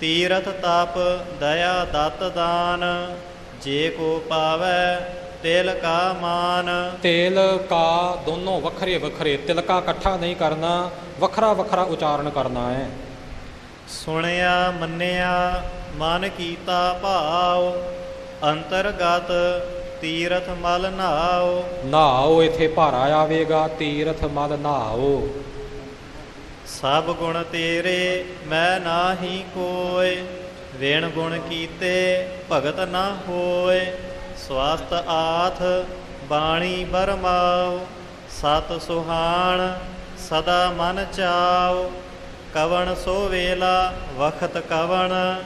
ਤੀਰਥ ਤਪ ਦਇਆ ਦਤ ਦਾਨ ਜੇ ਕੋ ਪਾਵੈ ਤਿਲ ਕਾ ਮਾਨ। ਤੇਲ ਕਾ ਦੋਨੋਂ ਵੱਖਰੇ ਵੱਖਰੇ ਤਿਲਕਾ ਇਕੱਠਾ ਨਹੀਂ ਕਰਨਾ ਵੱਖਰਾ ਵੱਖਰਾ ਉਚਾਰਨ ਕਰਨਾ ਹੈ। ਸੁਣਿਆ ਮੰਨਿਆ ਮਨ ਕੀਤਾ ਭਾਵ ਅੰਤਰਗਤ ਤੀਰਥ ਮਲ ਨਾਉ। ਨਹਾਓ ਇਥੇ ਭਾਰਾ ਆਵੇਗਾ ਤੀਰਥ ਮਲ ਨਹਾਓ ਸਭ ਗੁਣ ਤੇਰੇ, ਮੈਂ ਨਾਹੀ ਕੋਇ ਵੇਣ ਗੁਣ ਕੀਤੇ, ਭਗਤ ਨਾ ਹੋਏ। ਸਵਾਸਤ ਆਥ, ਬਾਣੀ ਬਰਮਾਉ ਸਤ ਸੁਹਾਣ, ਸਦਾ ਮਨ ਚਾਉ ਕਵਣ ਸੋ ਵੇਲਾ, ਵਖਤ ਕਵਣ।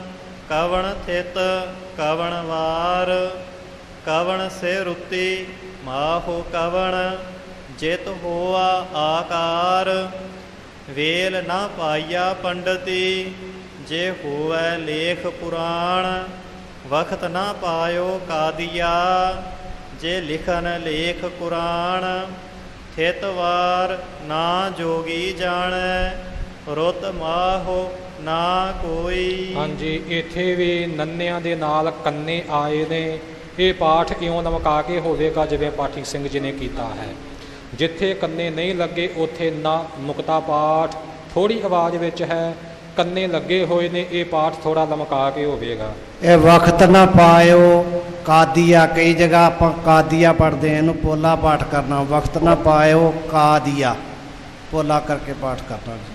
ਕਵਣ ਥਿਤ, ਕਵਣ ਵਾਰ। ਕਵਣ ਸੇ ਰੁੱਤੀ ਮਾਹੋ ਕਵਣ। ਜਿਤ ਹੋਆ ਆਕਾਰ। ਵੇਲ ਨਾ ਪਾਈਆ ਪੰਡਤੀ, ਜੇ ਹੋਵੇ ਲੇਖ ਪੁਰਾਣ, ਵਖਤ ਨਾ ਪਾਇਓ ਕਾਦੀਆ, ਜੇ ਲਿਖਨ ਲੇਖ ਕੁਰਾਨ ਥਿਤਵਾਰ ਨਾ ਜੋਗੀ ਜਾਣੈ, ਰੁੱਤ ਮਾਹੋ ਨਾ ਕੋਈ। ਹਾਂਜੀ ਇੱਥੇ ਵੀ ਨੰਨਿਆਂ ਦੇ ਨਾਲ ਕੰਨੇ ਆਏ ਨੇ। ਇਹ ਪਾਠ ਇਉਂ ਲਮਕਾ ਕੇ ਹੋਵੇਗਾ, ਜਿਵੇਂ ਪਾਠੀ ਸਿੰਘ ਜੀ ਨੇ ਕੀਤਾ ਹੈ। ਜਿੱਥੇ ਕੰਨੇ ਨਹੀਂ ਲੱਗੇ ਉੱਥੇ ਨਾ ਮੁਕਤਾ ਪਾਠ। ਥੋੜੀ ਆਵਾਜ਼ ਵਿੱਚ ਹੈ ਕੰਨੇ ਲੱਗੇ ਹੋਏ ਨੇ ਇਹ ਪਾਠ ਥੋੜਾ ਲਮਕਾ ਕੇ ਹੋਵੇਗਾ ਇਹ ਵਕਤ ਨਾ ਪਾਇਓ ਕਾਦੀਆ ਕਈ ਜਗ੍ਹਾ ਆਪਾਂ ਕਾਦੀਆ ਪੜ੍ਹਦੇ ਹਾਂ ਇਹਨੂੰ ਪੋਲਾ ਪਾਠ ਕਰਨਾ। ਵਕਤ ਨਾ ਪਾਇਓ ਕਾਦੀਆ। ਪੋਲਾ ਕਰਕੇ ਪਾਠ ਕਰਨਾ ਜੀ।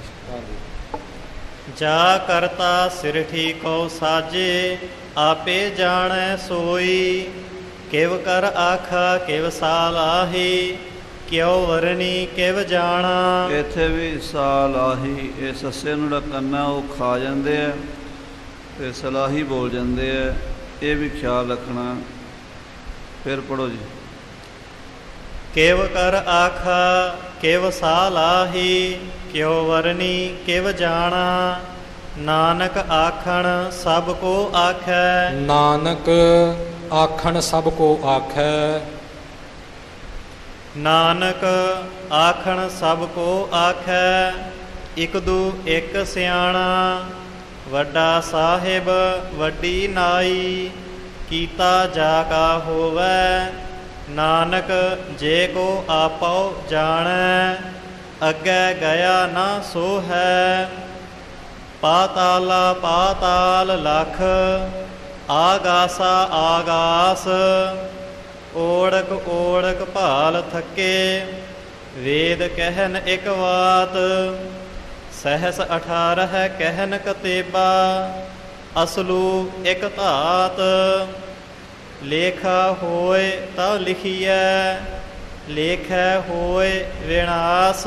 ਜਾ ਕਰਤਾ ਸਿਰਠੀ ਕੋ ਸਾਜੇ ਆਪੇ ਜਾਣੈ ਸੋਈ। ਕਿਵ ਕਰ ਆਖਾ ਕਿਵ ਸਾਲਾਹੀ ਕਿਉ ਵਰਣੀ ਕਿਵ ਜਾਣਾ? ਇੱਥੇ ਵੀ ਸਾਲ ਆਹੀ ਇਹ ਸੱਸੇ ਨੂੰ ਜਿਹੜਾ ਕੰਨਾ ਉਹ ਖਾ ਜਾਂਦੇ ਆ ਤੇ ਸਲਾਹੀ ਬੋਲ ਜਾਂਦੇ ਆ। ਇਹ ਵੀ ਖਿਆਲ ਰੱਖਣਾ। ਫਿਰ ਪੜੋ ਜੀ। ਕਿਵ ਕਰ ਆਖਾ ਕਿਵ ਸਾਲਾਹੀ ਕਿਉ ਵਰਣੀ ਕਿਵ ਜਾਣਾ? ਨਾਨਕ ਆਖਣ ਸਭ ਕੋ ਆਖੈ। ਨਾਨਕ ਆਖਣ ਸਭ ਕੋ ਆਖੈ। ਨਾਨਕ ਆਖਣ ਸਭ ਕੋ ਆਖੈ, ਇਕ ਦੂ ਇਕ ਸਿਆਣਾ। ਵੱਡਾ ਸਾਹਿਬ ਵੱਡੀ ਨਾਈ, ਕੀਤਾ ਜਾ ਕਾ ਹੋਵੈ। ਨਾਨਕ ਜੇ ਕੋ ਆਪਉ ਜਾਣੈ, ਅੱਗੇ ਗਿਆ ਨਾ ਸੋ ਹੈ ਪਾਤਾਲਾ ਪਾਤਾਲ ਲਖ, ਆਗਾਸਾ ਆਗਾਸ ਓੜਕ ਓੜਕ ਭਾਲ ਥੱਕੇ, ਵੇਦ ਕਹਿਨ ਇਕ ਬਾਤ ਸਹਸ 18 ਕਹਿਨ ਕਤੇਬਾ, ਅਸਲੂ ਇਕ ਧਾਤ। ਲੇਖਾ ਹੋਏ ਤਾ ਲਿਖੀਐ, ਲੇਖੈ ਹੋਏ ਵਿਨਾਸ਼।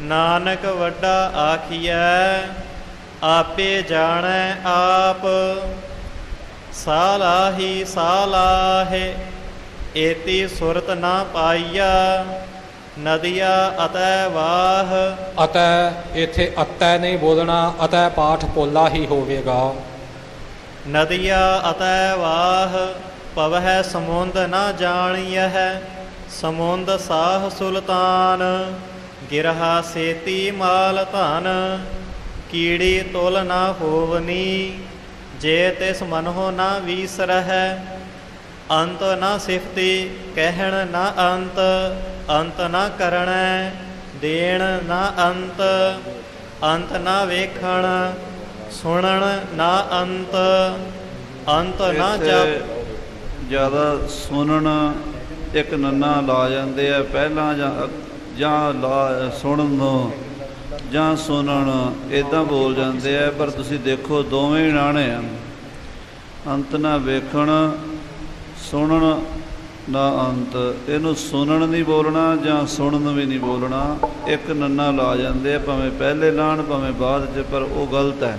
ਨਾਨਕ ਵੱਡਾ ਆਖੀਐ, ਆਪੇ ਜਾਣੈ ਆਪ। ਸਾਲਾਹੀ ਸਾਲਾਹੇ ਏਤੀ ਸੁਰਤ ਨਾ ਪਾਈਆ ਨਦੀਆ ਅਤੈ ਵਾਹ। ਅਤੈ ਇਥੇ ਅਤੈ ਨਹੀਂ ਬੋਲਣਾ ਅਤੈ ਪਾਠ ਪੋਲਾ ਹੀ ਹੋਵੇਗਾ। ਨਦੀਆ ਅਤੈ ਵਾਹ ਪਵਹਿ ਸਮੁੰਦ ਨਾ ਜਾਣੀਐ ਸਮੁੰਦ ਸਾਹ ਸੁਲਤਾਨ। ਗਿਰਹਾ ਸੇਤੀ ਮਾਲ ਧਨ ਕੀੜੀ ਤੁਲ ਨਾ ਹੋਵਨੀ ਜੇ ਤਿਸ ਮਨਹੁ ਨਾ ਵੀਸਰਹਿ ਅੰਤ ਨਾ ਸਿਫਤੀ ਕਹਿਣ ਨਾ ਅੰਤ ਅੰਤ ਨਾ ਕਰਣੈ ਦੇਣ ਨਾ ਅੰਤ ਅੰਤ ਨਾ ਵੇਖਣ ਸੁਣਨ ਨਾ ਅੰਤ ਅੰਤ ਨਾ ਜਪ। ਜ਼ਿਆਦਾ ਸੁਣਨ ਇੱਕ ਨੰਨਾ ਲਾ ਜਾਂਦੇ ਆ ਪਹਿਲਾਂ ਜਾਂ ਜਾਂ ਲਾ ਸੁਣਨ ਨੂੰ ਜਾਂ ਸੁਣਨ ਇਦਾਂ ਬੋਲ ਜਾਂਦੇ ਆ ਪਰ ਤੁਸੀਂ ਦੇਖੋ ਦੋਵੇਂ ਨਾਣੇ ਆ ਅੰਤ ਨਾ ਵੇਖਣ ਸੁਣਨ ਨਾ ਅੰਤ। ਇਹਨੂੰ ਸੁਣਨ ਨਹੀਂ ਬੋਲਣਾ ਜਾਂ ਸੁਣਨ ਵੀ ਨਹੀਂ ਬੋਲਣਾ। ਇੱਕ ਨੰਨਾ ਲਾ ਜਾਂਦੇ ਆ, ਭਾਵੇਂ ਪਹਿਲੇ ਲਾਣ, ਭਾਵੇਂ ਬਾਅਦ 'ਚ, ਪਰ ਉਹ ਗਲਤ ਹੈ।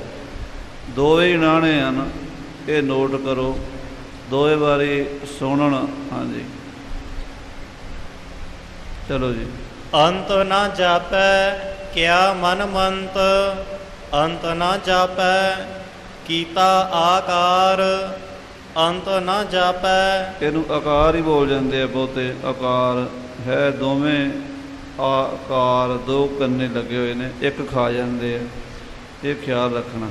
ਦੋਵੇਂ ਹੀ ਨਾਣੇ ਹਨ। ਇਹ ਨੋਟ ਕਰੋ। ਦੋਏ ਵਾਰੀ ਸੁਣਨ, ਹਾਂਜੀ। ਚਲੋ ਜੀ। ਅੰਤ ਨਾ ਜਾਪੈ, ਕਿਆ ਮਨ ਮੰਤ। ਅੰਤ ਨਾ ਜਾਪੈ, ਕੀਤਾ ਆਕਾਰ। ਅੰਤ ਨਾ ਜਾਪੈ। ਇਹਨੂੰ ਆਕਾਰ ਹੀ ਬੋਲ ਜਾਂਦੇ ਆ ਬਹੁਤੇ। ਆਕਾਰ ਹੈ ਦੋਵੇਂ ਆਕਾਰ ਦੋ ਕੰਨੇ ਲੱਗੇ ਹੋਏ ਨੇ ਇੱਕ ਖਾ ਜਾਂਦੇ ਆ। ਇਹ ਖਿਆਲ ਰੱਖਣਾ।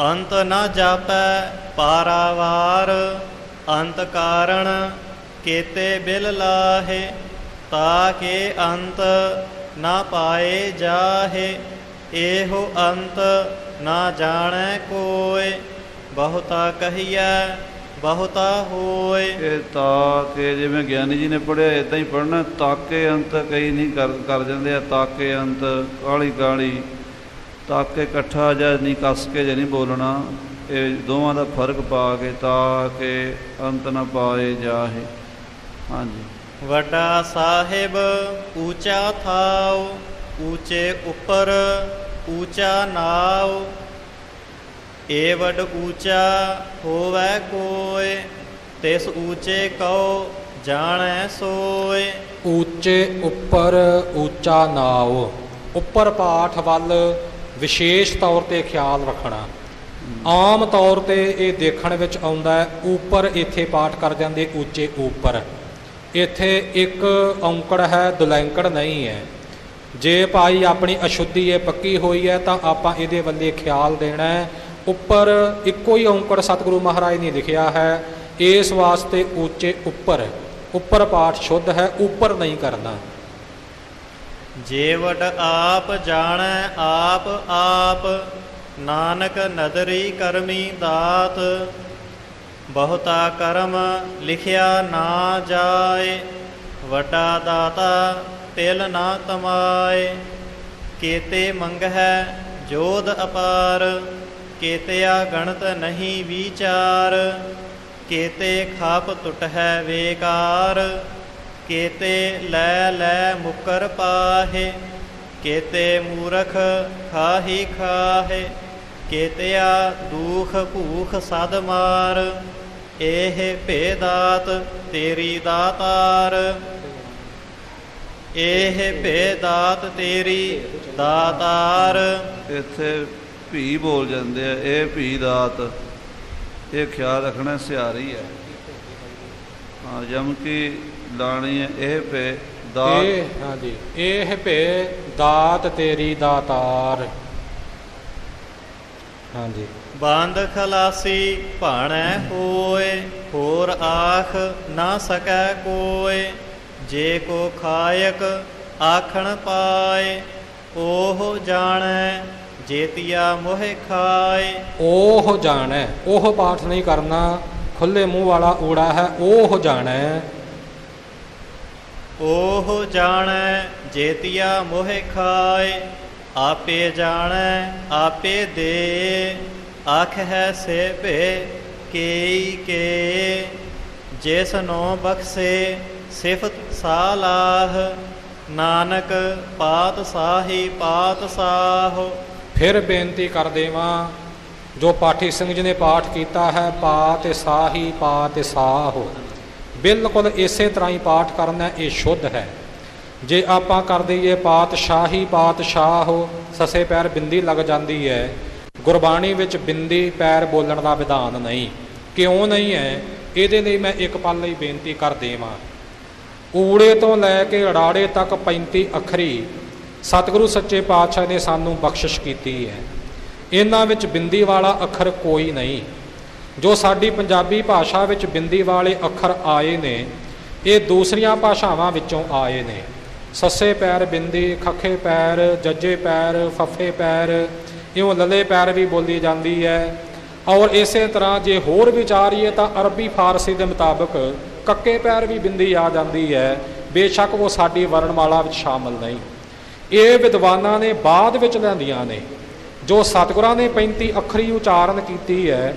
ਅੰਤ ਨ ਜਾਪੈ ਪਾਰਾਵਾਰ ਅੰਤ ਕਾਰਣ ਕੇਤੇ ਬਿਲ ਲਾਹੇ ਤਾਕੇ ਅੰਤ ਨਾ ਪਾਏ ਜਾਹੇ ਇਹੋ ਅੰਤ ਨਾ ਜਾਣੈ ਕੋਇ ਬਹੁਤਾ ਕਹੀਐ ਬਹੁਤਾ ਹੋਏ ਇਹ ਤਾਕੇ ਜਿਵੇਂ ਗਿਆਨੀ ਜੀ ਨੇ ਪੜਿਆ ਇਦਾਂ ਹੀ ਪੜਨਾ ਤਾਕੇ ਅੰਤ ਕਈ ਨਹੀਂ ਕਰ ਕਰ ਜਾਂਦੇ ਆ ਤਾਕੇ ਅੰਤ ਕਾਲੀ ਕਾਲੀ ਤਾਕੇ ਇਕੱਠਾ ਜਾਂ ਨਹੀਂ ਕੱਸ ਕੇ ਜਾਂ ਨਹੀਂ ਬੋਲਣਾ। ਇਹ ਦੋਵਾਂ ਦਾ ਫ਼ਰਕ ਪਾ ਕੇ ਤਾਕੇ ਅੰਤ ਨਾ ਪਾਏ ਜਾਹੇ। ਹਾਂਜੀ। ਵੱਡਾ ਸਾਹਿਬ ਊਚਾ ਥਾਉ ਊਚੇ ਉੱਪਰ ਊਚਾ ਨਾਉ। ਏ ਵੱਡ ਊਚਾ ਹੋਵੈ ਕੋਇ, ਤਿਸ ਊਚੇ ਕਉ ਜਾਣੈ ਸੋਇ। ਉੱਚੇ ਉੱਪਰ ਉੱਚਾ ਨਾਉ, ਉੱਪਰ ਪਾਠ ਵੱਲ ਵਿਸ਼ੇਸ਼ ਤੌਰ ਤੇ ਖਿਆਲ ਰੱਖਣਾ। ਆਮ ਤੌਰ ਤੇ ਇਹ ਦੇਖਣ ਵਿੱਚ ਆਉਂਦਾ ਹੈ, ਉੱਪਰ ਇੱਥੇ ਪਾਠ ਕਰ ਜਾਂਦੇ ਉੱਚੇ ਉੱਪਰ। ਇੱਥੇ ਇੱਕ ਔਂਕੜ ਹੈ, ਦੁਲੈਂਕੜ ਨਹੀਂ ਹੈ। ਜੇ ਭਾਈ ਆਪਣੀ ਅਸ਼ੁੱਧੀ ਇਹ ਪੱਕੀ ਹੋਈ ਹੈ, ਤਾਂ ਆਪਾਂ ਇਹਦੇ ਵੱਲੇ ਖਿਆਲ ਦੇਣਾ ਹੈ ਉੱਪਰ ਇੱਕੋ ਹੀ ਔਂਕੜ ਸਤਿਗੁਰੂ ਮਹਾਰਾਜ ਨੇ ਲਿਖਿਆ ਹੈ, ਇਸ ਵਾਸਤੇ ਉੱਚੇ ਉੱਪਰ ਉੱਪਰ ਪਾਠ ਸ਼ੁੱਧ ਹੈ, ਉੱਪਰ ਨਹੀਂ ਕਰਨਾ। ਜੇ ਆਪ ਜਾਣੈ, ਆਪ ਆਪ, ਨਾਨਕ ਨਦਰੀ ਕਰਮੀ ਦਾਤ, ਬਹੁਤਾ ਕਰਮ ਲਿਖਿਆ ਨਾ ਜਾਏ, ਵੱਡਾ ਦਾਤਾ ਤਿਲ ਨਾ ਤਮਾਏ ਕੇਤੇ ਮੰਗਹਿ ਜੋਧ ਅਪਾਰ ਕੇਤਿਆ ਗਣਤ ਨਹੀਂ ਵਿਚਾਰ, ਕੇਤੇ ਖਾਪ ਟੁੱਟ ਹੈ ਵੇਕਾਰ, ਕੇਤੇ ਲੈ ਲੈ ਮੁਕਰ ਪਾਹੇ, ਕੇਤੇ ਮੂਰਖ ਖਾਹੀ ਖਾਹੇ, ਕੇਤਿਆ ਦੂਖ ਭੂਖ ਸਦ ਮਾਰ, ਇਹ ਭੇਦਾਤ ਤੇਰੀ ਦਾਤਾਰ। ਇਹ ਭੇਦਾਤ ਤੇਰੀ ਦਾਤਾਰ। ਇੱਥੇ ਭੀ ਬੋਲ ਜਾਂਦੇ ਆ ਇਹ ਭੀ ਦਾਤ ਇਹ ਖਿਆਲ ਰੱਖਣਾ ਸਿਆਰੀ ਹੈ। ਹਾਂ ਜਮ ਕੀ ਲਾਣੀ ਹੈ ਇਹ ਭੇ ਦਾਤ। ਇਹ ਹਾਂਜੀ ਇਹ ਭੇ ਦਾਤ ਤੇਰੀ ਦਾਤਾਰ। ਹਾਂਜੀ ਬੰਦ ਖਲਾਸੀ ਭਾਣੈ ਹੋਏ ਹੋਰ ਆਖ ਨਾ ਸਕੈ ਕੋਏ। ਜੇ ਕੋ ਖਾਇਕ ਆਖਣ ਪਾਏ ਉਹ ਜਾਣੈ ਜੇਤੀਆ ਮੋਹਿ ਖਾਏ। ਉਹ ਜਾਣੈ ਉਹ ਪਾਠ ਨਹੀਂ ਕਰਨਾ ਖੁੱਲੇ ਮੂੰਹ ਵਾਲਾ ਊੜਾ ਹੈ ਉਹ ਜਾਣੈ। ਉਹ ਜਾਣੈ ਜੇਤੀਆ ਮੋਹਿ ਖਾਏ। ਆਪੇ ਜਾਣੈ ਆਪੇ ਦੇ। ਆਖ ਹੈ ਸੇ ਭੇ ਕੇਈ ਕੇ। ਜਿਸ ਨੋ ਬਖਸੇ ਸਿਫਤ ਸਾਲਾਹ। ਨਾਨਕ ਪਾਤ ਸਾਹੀ ਪਾਤ ਸਾਹੋ। ਫਿਰ ਬੇਨਤੀ ਕਰ ਦੇਵਾਂ, ਜੋ ਪਾਠੀ ਸਿੰਘ ਜੀ ਨੇ ਪਾਠ ਕੀਤਾ ਹੈ, ਪਾ ਤੇ ਸਾਹੀ ਪਾ ਤੇ ਸਾਹੋ ਬਿਲਕੁਲ ਇਸੇ ਤਰ੍ਹਾਂ ਹੀ ਪਾਠ ਕਰਨਾ ਇਹ ਸ਼ੁੱਧ ਹੈ। ਜੇ ਆਪਾਂ ਕਰ ਦਈਏ ਪਾਤਸ਼ਾਹੀ ਪਾਤਸ਼ਾਹੋ ਸਸੇ ਪੈਰ ਬਿੰਦੀ ਲੱਗ ਜਾਂਦੀ ਹੈ। ਗੁਰਬਾਣੀ ਵਿੱਚ ਬਿੰਦੀ, ਪੈਰ ਬੋਲਣ ਦਾ ਵਿਧਾਨ ਨਹੀਂ। ਕਿਉਂ ਨਹੀਂ ਹੈ? ਇਹਦੇ ਲਈ ਮੈਂ ਇੱਕ ਪਲ ਲਈ ਬੇਨਤੀ ਕਰ ਦੇਵਾਂ। ਊੜੇ ਤੋਂ ਲੈ ਕੇ ਅੜਾੜੇ ਤੱਕ 35 ਅੱਖਰੀ ਸਤਿਗੁਰੂ ਸੱਚੇ ਪਾਤਸ਼ਾਹ ਨੇ ਸਾਨੂੰ ਬਖਸ਼ਿਸ਼ ਕੀਤੀ ਹੈ। ਇਹਨਾਂ ਵਿੱਚ ਬਿੰਦੀ ਵਾਲਾ ਅੱਖਰ ਕੋਈ ਨਹੀਂ। ਜੋ ਸਾਡੀ ਪੰਜਾਬੀ ਭਾਸ਼ਾ ਵਿੱਚ ਬਿੰਦੀ ਵਾਲੇ ਅੱਖਰ ਆਏ ਨੇ, ਇਹ ਦੂਸਰੀਆਂ ਭਾਸ਼ਾਵਾਂ ਵਿੱਚੋਂ ਆਏ ਨੇ। ਸੱਸੇ ਪੈਰ ਬਿੰਦੀ, ਖੱਖੇ ਪੈਰ, ਜੱਜੇ ਪੈਰ, ਫੱਫੇ ਪੈਰ, ਇਉਂ ਲਲੇ ਪੈਰ ਵੀ ਬੋਲੀ ਜਾਂਦੀ ਹੈ। ਔਰ ਇਸੇ ਤਰ੍ਹਾਂ ਜੇ ਹੋਰ ਵਿਚਾਰੀਏ ਤਾਂ ਅਰਬੀ ਫਾਰਸੀ ਦੇ ਮੁਤਾਬਕ ਕੱਕੇ ਪੈਰ ਵੀ ਬਿੰਦੀ ਆ ਜਾਂਦੀ ਹੈ। ਬੇਸ਼ੱਕ ਉਹ ਸਾਡੀ ਵਰਣਮਾਲਾ ਵਿੱਚ ਸ਼ਾਮਲ ਨਹੀਂ। ਇਹ ਵਿਦਵਾਨਾਂ ਨੇ ਬਾਅਦ ਵਿੱਚ ਲੈਂਦੀਆਂ ਨੇ। ਜੋ ਸਤਿਗੁਰਾਂ ਨੇ 35 ਅੱਖਰੀ ਉਚਾਰਨ ਕੀਤੀ ਹੈ,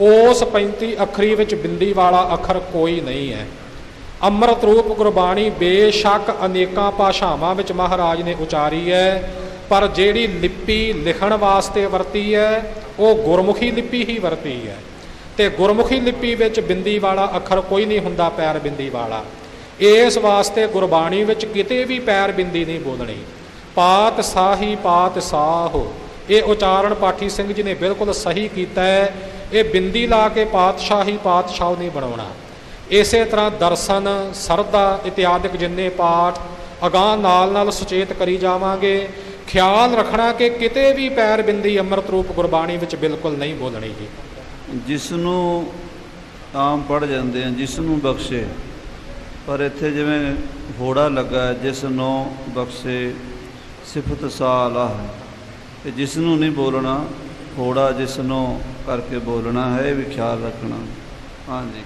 ਉਸ 35 ਅੱਖਰੀ ਵਿੱਚ ਬਿੰਦੀ ਵਾਲਾ ਅੱਖਰ ਕੋਈ ਨਹੀਂ ਹੈ। ਅੰਮ੍ਰਿਤ ਰੂਪ ਗੁਰਬਾਣੀ ਬੇਸ਼ੱਕ ਅਨੇਕਾਂ ਭਾਸ਼ਾਵਾਂ ਵਿੱਚ ਮਹਾਰਾਜ ਨੇ ਉਚਾਰੀ ਹੈ, ਪਰ ਜਿਹੜੀ ਲਿਪੀ ਲਿਖਣ ਵਾਸਤੇ ਵਰਤੀ ਹੈ, ਉਹ ਗੁਰਮੁਖੀ ਲਿਪੀ ਹੀ ਵਰਤੀ ਹੈ। ਤੇ ਗੁਰਮੁਖੀ ਲਿਪੀ ਵਿੱਚ ਬਿੰਦੀ ਵਾਲਾ ਅੱਖਰ ਕੋਈ ਨਹੀਂ ਹੁੰਦਾ, ਪੈਰ ਬਿੰਦੀ ਵਾਲਾ। ਇਸ ਵਾਸਤੇ ਗੁਰਬਾਣੀ ਵਿੱਚ ਕਿਤੇ ਵੀ ਪੈਰ ਬਿੰਦੀ ਨਹੀਂ ਬੋਲਣੀ। ਪਾਤ ਸਾਹੀ ਪਾਤ ਸਾਹ। ਇਹ ਉਚਾਰਨ ਪਾਠੀ ਸਿੰਘ ਜੀ ਨੇ ਬਿਲਕੁਲ ਸਹੀ ਕੀਤਾ ਹੈ। ਇਹ ਬਿੰਦੀ ਲਾ ਕੇ ਪਾਤਸ਼ਾਹੀ ਪਾਤਸ਼ਾਹ ਨਹੀਂ ਬਣਾਉਣਾ। ਇਸੇ ਤਰ੍ਹਾਂ ਦਰਸ਼ਨ, ਸਰਦਾ ਇਤਿਆਦਿਕ ਜਿੰਨੇ ਪਾਠ, ਅਗਾਹ ਨਾਲ ਨਾਲ ਸੁਚੇਤ ਕਰੀ ਜਾਵਾਂਗੇ। ਖਿਆਲ ਰੱਖਣਾ ਕਿ ਕਿਤੇ ਵੀ ਪੈਰ ਬਿੰਦੀ ਅੰਮ੍ਰਿਤ ਰੂਪ ਗੁਰਬਾਣੀ ਵਿੱਚ ਬਿਲਕੁਲ ਨਹੀਂ ਬੋਲਣੀ ਜੀ। ਜਿਸ ਨੂੰ ਆਮ ਪੜ ਜਾਂਦੇ ਆ ਜਿਸ ਨੂੰ ਬਖਸ਼ੇ। ਪਰ ਇੱਥੇ ਜਿਵੇਂ ਹੋੜਾ ਲੱਗਾ, ਜਿਸ ਨੂੰ ਬਖਸ਼ੇ ਸਿਫਤ ਸਾਲਾ ਹੈ ਤੇ ਜਿਸ ਨੂੰ ਨਹੀਂ ਬੋਲਣਾ ਹੋੜਾ ਜਿਸ ਨੂੰ ਕਰਕੇ ਬੋਲਣਾ ਹੈ, ਇਹ ਵੀ ਖਿਆਲ ਰੱਖਣਾ। ਹਾਂਜੀ।